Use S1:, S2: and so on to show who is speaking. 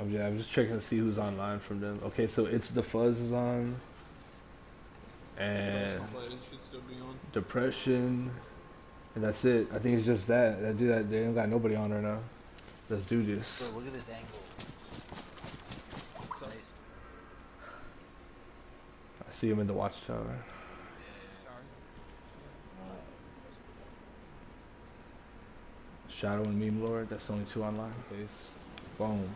S1: Oh, yeah, I'm just checking to see who's online from them. Okay, so it's the fuzz is on, and depression, and that's it. I think it's just that. That dude, that. They don't got nobody on right now. Let's do this.
S2: Bro, look at this angle.
S1: I see him in the watchtower. Shadow and Meme Lord. That's only two online. Face, Boom.